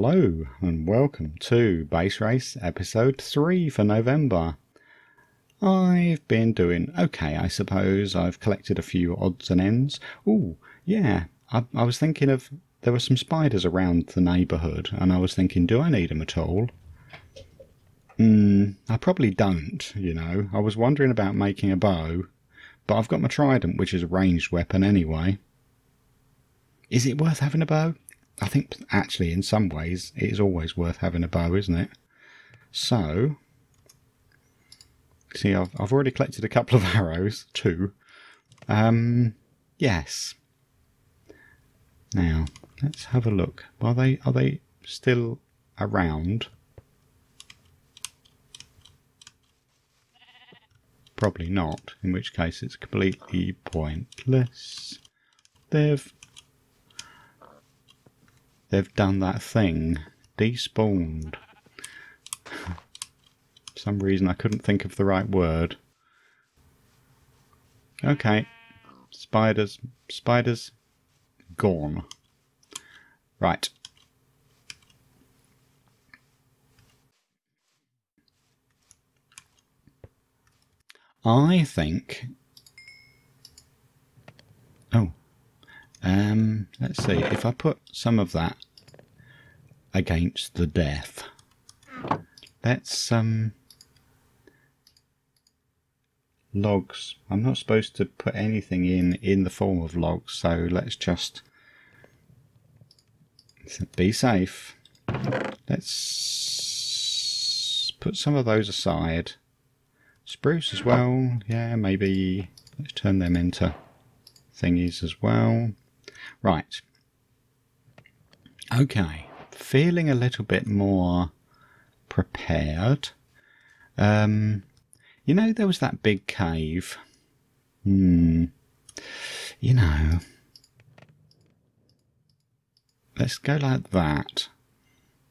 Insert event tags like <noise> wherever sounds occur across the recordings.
Hello and welcome to Base Race episode 3 for November. I've been doing okay, I suppose. I've collected a few odds and ends. Oh, yeah, I, I was thinking of. There were some spiders around the neighbourhood, and I was thinking, do I need them at all? Hmm, I probably don't, you know. I was wondering about making a bow, but I've got my trident, which is a ranged weapon anyway. Is it worth having a bow? I think actually, in some ways, it is always worth having a bow, isn't it? So, see, I've, I've already collected a couple of <laughs> arrows, two. Um, yes. Now, let's have a look. Are they are they still around? Probably not, in which case it's completely pointless. They've they've done that thing. Despawned. For some reason I couldn't think of the right word. Okay. Spiders. Spiders. Gone. Right. I think... Oh. Um, let's see. If I put some of that against the death, let's um logs. I'm not supposed to put anything in in the form of logs, so let's just be safe. Let's put some of those aside. Spruce as well. Yeah, maybe let's turn them into thingies as well. Right. Okay. Feeling a little bit more prepared. Um, you know, there was that big cave. Hmm. You know. Let's go like that.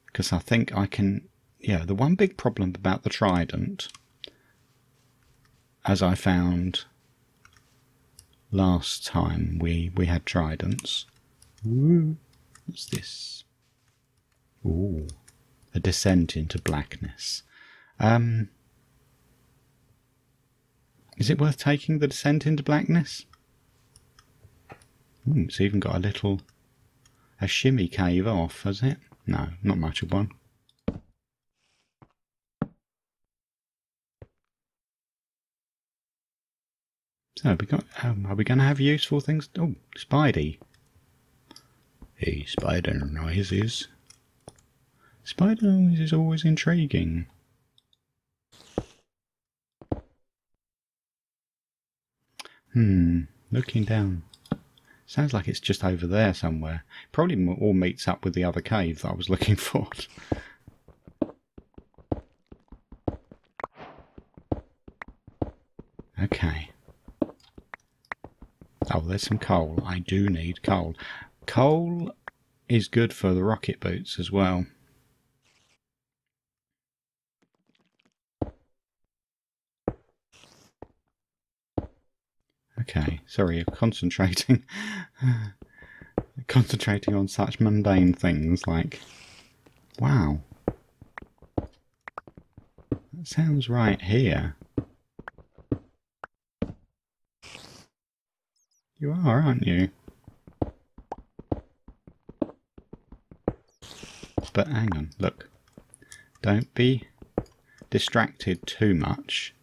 Because I think I can. Yeah, the one big problem about the trident, as I found last time we, we had tridents. What's this? Ooh, a descent into blackness. Um, is it worth taking the descent into blackness? Ooh, it's even got a little, a shimmy cave off, has it? No, not much of one. So, we got, um, are we going to have useful things? Oh, Spidey. Hey, spider noises. Spider noise is always intriguing. Hmm, looking down. Sounds like it's just over there somewhere. Probably all meets up with the other cave that I was looking <laughs> for. okay. Oh, there's some coal. I do need coal. Coal is good for the rocket boots as well. Okay, sorry, you're concentrating <laughs> concentrating on such mundane things like wow. That sounds right here. You are, aren't you? But hang on, look. Don't be distracted too much.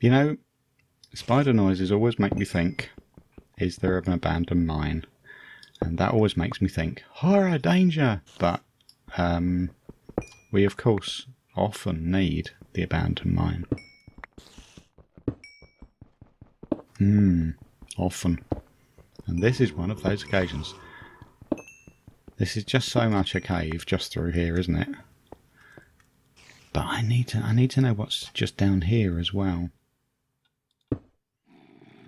You know, spider noises always make me think, is there an abandoned mine? And that always makes me think, horror, danger! But um, we, of course, often need the abandoned mine. Hmm, often. And this is one of those occasions. This is just so much a cave just through here, isn't it? But I need to I need to know what's just down here as well.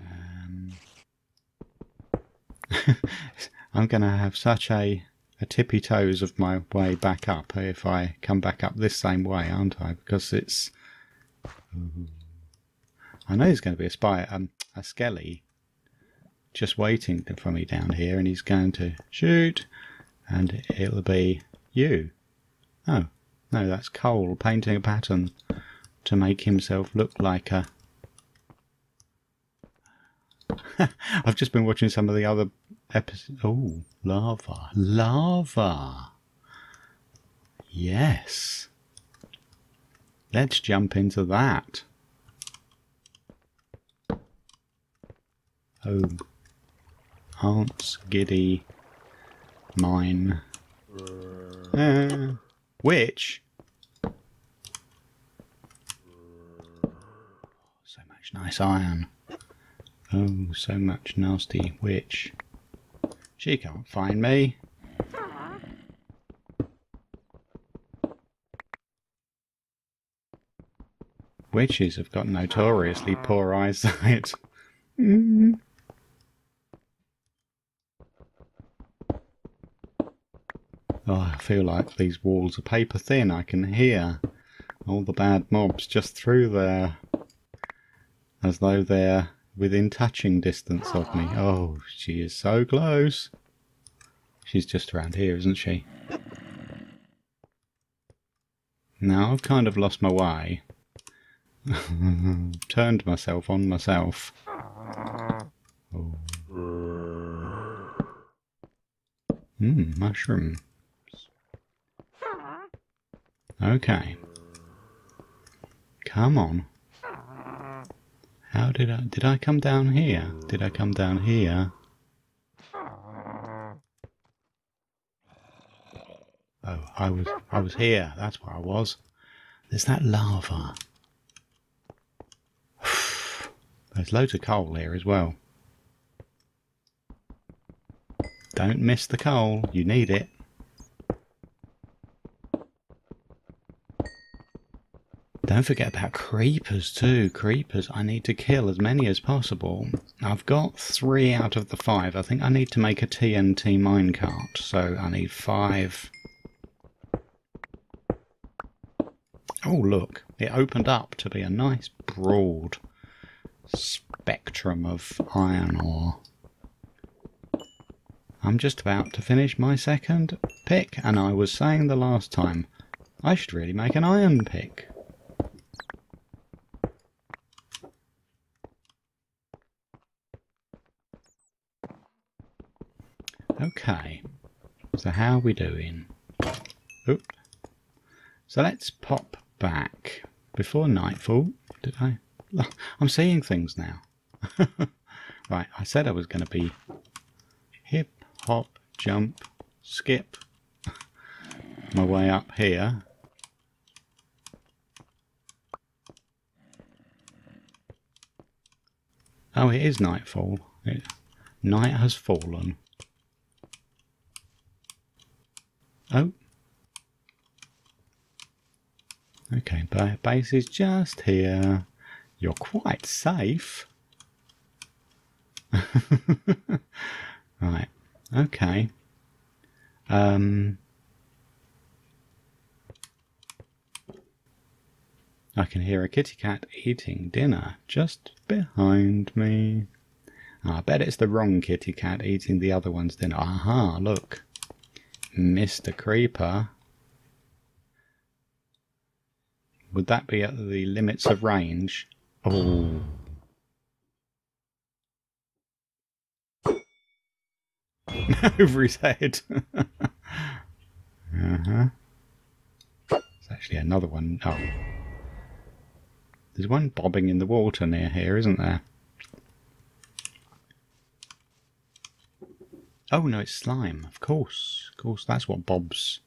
Um, <laughs> I'm going to have such a, a tippy toes of my way back up if I come back up this same way, aren't I? Because it's... I know there's going to be a spy, um, a skelly just waiting for me down here, and he's going to shoot, and it'll be you. Oh, no, that's Cole painting a pattern to make himself look like a. <laughs> I've just been watching some of the other episodes. Oh, lava. Lava. Yes. Let's jump into that. Oh, Aunt's giddy mine. Uh, which? So much nice iron. Oh, so much nasty witch. She can't find me. Witches have got notoriously poor eyesight. <laughs> mm. Oh, I feel like these walls are paper thin. I can hear all the bad mobs just through there. As though they're within touching distance of me. Oh, she is so close. She's just around here, isn't she? Now I've kind of lost my way. <laughs> Turned myself on myself. Oh. Hmm, mushroom. Okay. Come on. How did I... Did I come down here? Did I come down here? Oh, I was... I was here. That's where I was. There's that lava. <sighs> There's loads of coal here as well. Don't miss the coal. You need it. Don't forget about creepers too. Creepers, I need to kill as many as possible. I've got three out of the five. I think I need to make a TNT minecart. So I need five. Oh look, it opened up to be a nice broad spectrum of iron ore. I'm just about to finish my second pick and I was saying the last time I should really make an iron pick. Okay, so how are we doing? Oop. So let's pop back before nightfall. Did I? <laughs> I'm seeing things now. <laughs> right, I said I was going to be hip, hop, jump, skip <laughs> my way up here. Oh, it is nightfall. It, night has fallen. Oh. Okay, base is just here. You're quite safe. <laughs> right, okay. Um, I can hear a kitty cat eating dinner just behind me. Oh, I bet it's the wrong kitty cat eating the other one's dinner. Aha, look. Mr. Creeper. Would that be at the limits of range? Oh. <laughs> Over his head. <laughs> uh-huh. There's actually another one. Oh. There's one bobbing in the water near here, isn't there? Oh no, it's slime. Of course. Of course, that's what bobs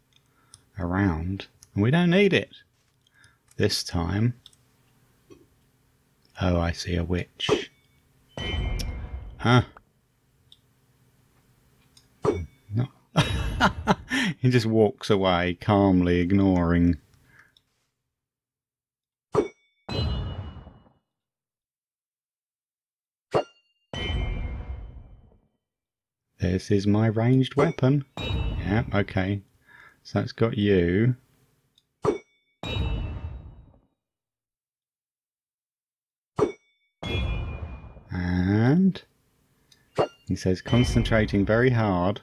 around. And we don't need it. This time. Oh, I see a witch. Huh? No. <laughs> he just walks away, calmly ignoring This is my ranged weapon. Yeah, okay. So that's got you. And He says concentrating very hard.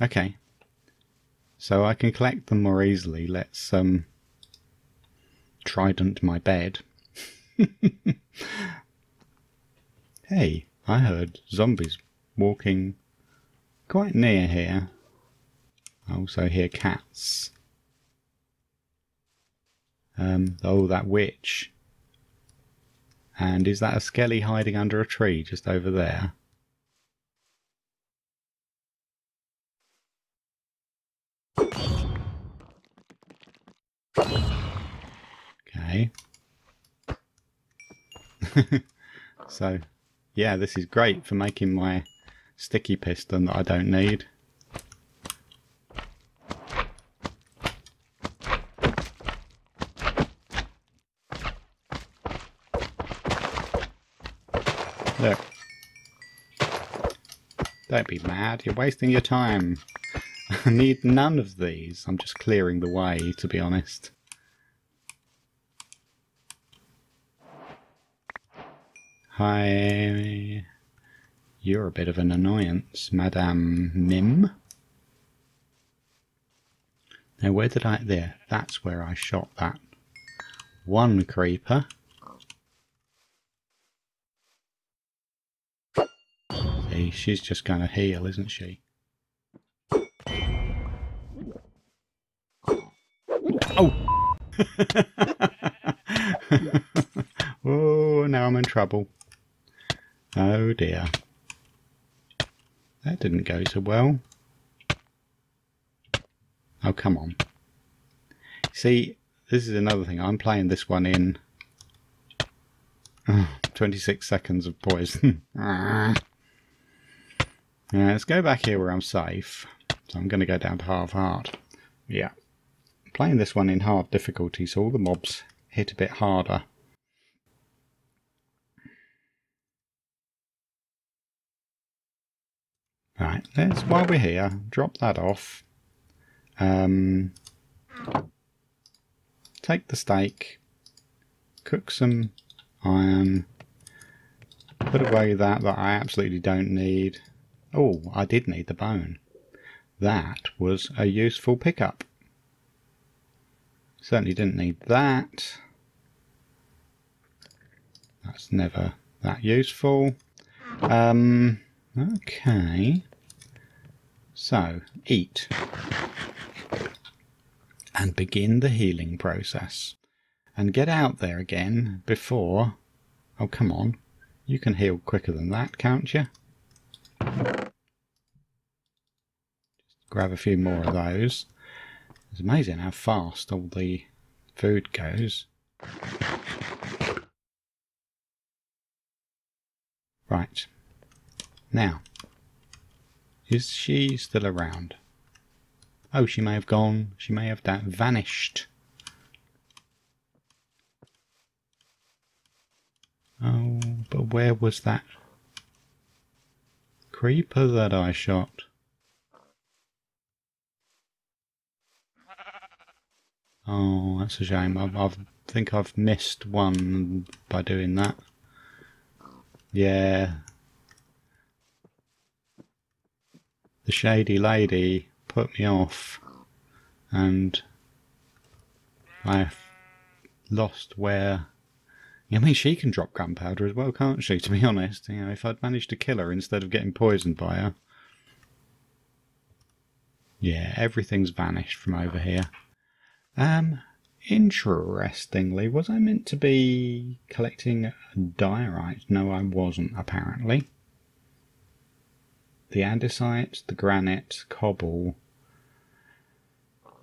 Okay. So I can collect them more easily. Let's um trident my bed. <laughs> hey, I heard zombies walking quite near here. I also hear cats. Um, oh, that witch. And is that a skelly hiding under a tree just over there? Okay. <laughs> so, yeah, this is great for making my sticky piston that I don't need. Look. Don't be mad, you're wasting your time. <laughs> I need none of these. I'm just clearing the way, to be honest. Hi. You're a bit of an annoyance, Madame Mim. Now, where did I... There. That's where I shot that one creeper. See, she's just going to heal, isn't she? Oh! <laughs> oh, now I'm in trouble. Oh dear. That didn't go so well. Oh, come on. See, this is another thing. I'm playing this one in oh, 26 seconds of poison. <laughs> yeah, let's go back here where I'm safe. So I'm going to go down to half heart. Yeah. playing this one in hard difficulty, so all the mobs hit a bit harder. Right, let's, while we're here, drop that off. Um, take the steak, cook some iron, put away that that I absolutely don't need. Oh, I did need the bone. That was a useful pickup. Certainly didn't need that. That's never that useful. Um, Okay. So, eat. And begin the healing process. And get out there again before... Oh, come on. You can heal quicker than that, can't you? Just grab a few more of those. It's amazing how fast all the food goes. Right. Now, is she still around? Oh, she may have gone. She may have that vanished. Oh, but where was that creeper that I shot? Oh, that's a shame. I I've, think I've missed one by doing that. Yeah, the shady lady put me off and I lost where I mean she can drop gunpowder as well, can't she, to be honest? You know, if I'd managed to kill her instead of getting poisoned by her. Yeah, everything's vanished from over here. Um interestingly, was I meant to be collecting diorite? No, I wasn't, apparently the andesite, the granite, cobble,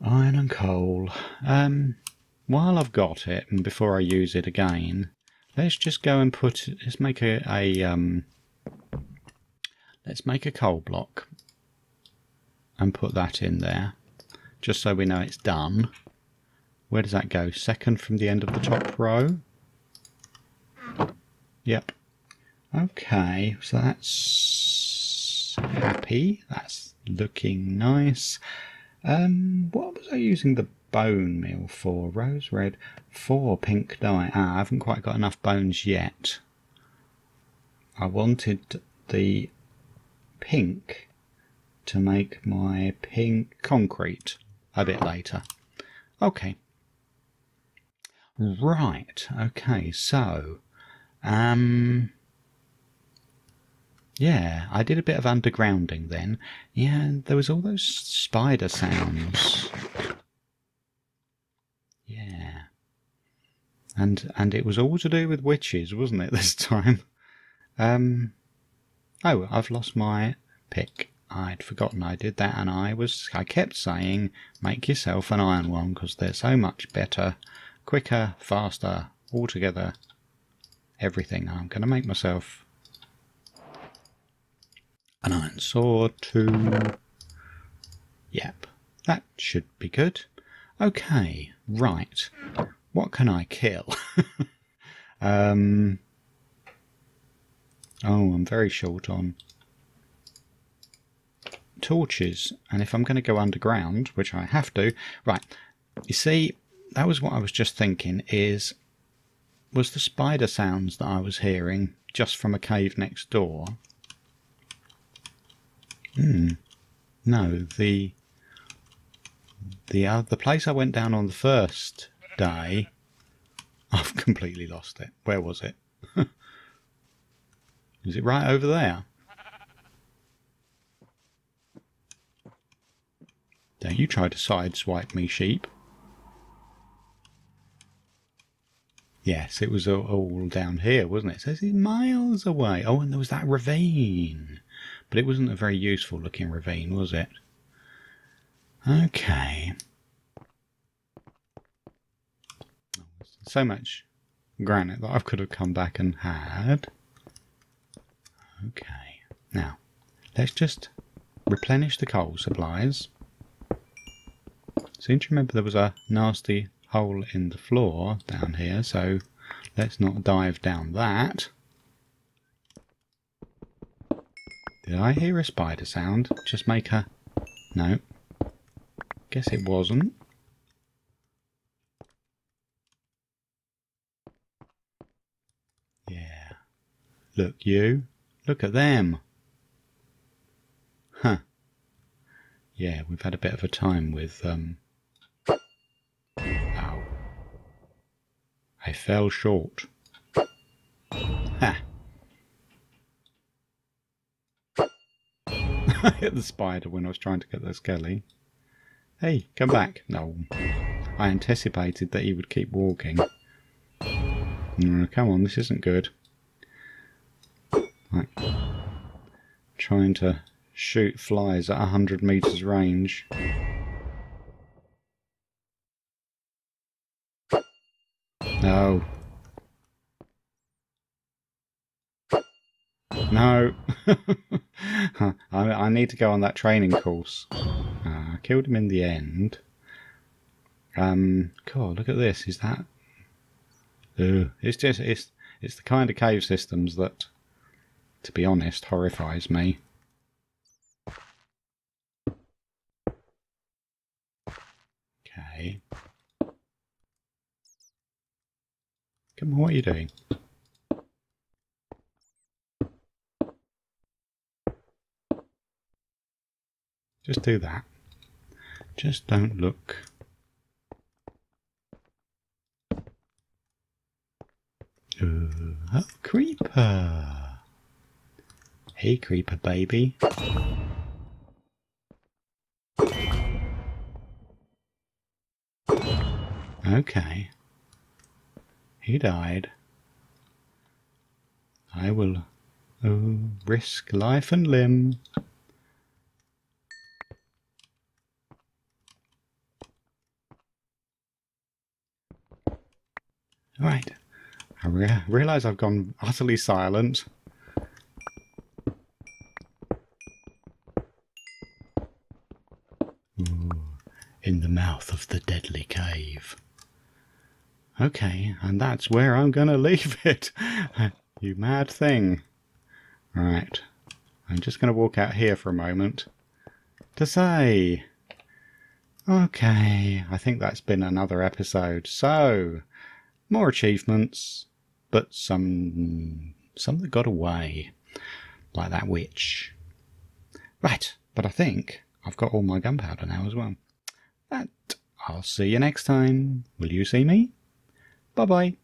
iron and coal. Um, while I've got it, and before I use it again, let's just go and put, let's make a, a um, let's make a coal block and put that in there, just so we know it's done. Where does that go? Second from the end of the top row? Yep. Okay, so that's happy. That's looking nice. Um, what was I using the bone meal for? Rose red, for pink dye. Ah, I haven't quite got enough bones yet. I wanted the pink to make my pink concrete a bit later. Okay. Right, okay, so um yeah, I did a bit of undergrounding then. Yeah, there was all those spider sounds. Yeah. And and it was all to do with witches, wasn't it, <laughs> this time? Um Oh, I've lost my pick. I'd forgotten I did that and I was I kept saying make yourself an iron one because they're so much better, quicker, faster, altogether everything. I'm going to make myself an iron sword too. Yep, that should be good. Okay, right. What can I kill? <laughs> um, oh, I'm very short on torches. And if I'm going to go underground, which I have to, right, you see, that was what I was just thinking is, was the spider sounds that I was hearing just from a cave next door Hmm. No, the the uh, the place I went down on the first day, <laughs> I've completely lost it. Where was it? <laughs> Is it right over there? Don't you try to sideswipe me, sheep. Yes, it was all down here, wasn't it? Says it's miles away. Oh, and there was that ravine. But it wasn't a very useful looking ravine, was it? Okay. So much granite that I could have come back and had. Okay. Now, let's just replenish the coal supplies. Seem to remember there was a nasty hole in the floor down here, so let's not dive down that. Did I hear a spider sound? Just make a... No. Guess it wasn't. Yeah. Look, you. Look at them. Huh. Yeah, we've had a bit of a time with, um... Ow. I fell short. Hit the spider when I was trying to get the skelly. Hey, come back. No. I anticipated that he would keep walking. Come on, this isn't good. Like, trying to shoot flies at 100 metres range. No. No. <laughs> I, I, need to go on that training course. Uh, I killed him in the end. Um, God, look at this. Is that? Uh, it's just it's it's the kind of cave systems that, to be honest, horrifies me. Okay. Come on, what are you doing? Just do that. Just don't look. Ooh, oh, creeper. Hey, creeper baby. Okay. He died. I will oh, risk life and limb. Right. I re realise I've gone utterly silent. Ooh, in the mouth of the deadly cave. Okay, and that's where I'm going to leave <laughs> it. you mad thing. Right. I'm just going to walk out here for a moment to say... Okay, I think that's been another episode. So, more achievements, but some some that got away, like that witch. Right, but I think I've got all my gunpowder now as well. That I'll see you next time. Will you see me? Bye bye.